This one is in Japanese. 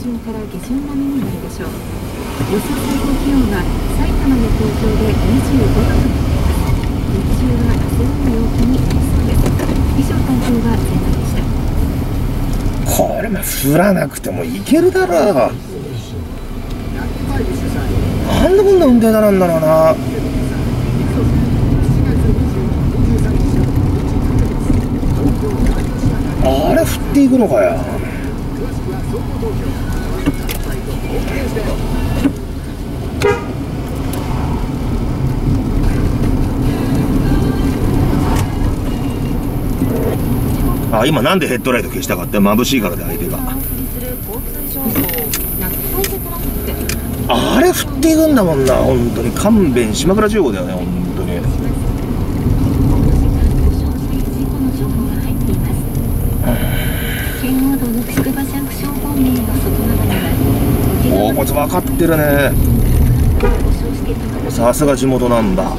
上旬から下旬並みになるでしょう。予想最高気温は埼玉や東京で25度となっています。日中は汗ばむ陽気になりそうです。以上担当は全国でした。これまあ降らなくてもいけるだろう。なんでこんな運転なんだろうな。あれ降っていくのかよあ今なんでヘッドライト消したかって眩しいからで相手が。あれ振っていくんだもんな本当に。勘弁島倉十五だよね本当に。圏道のつくばこいつ分かってるね。さすが地元なんだ。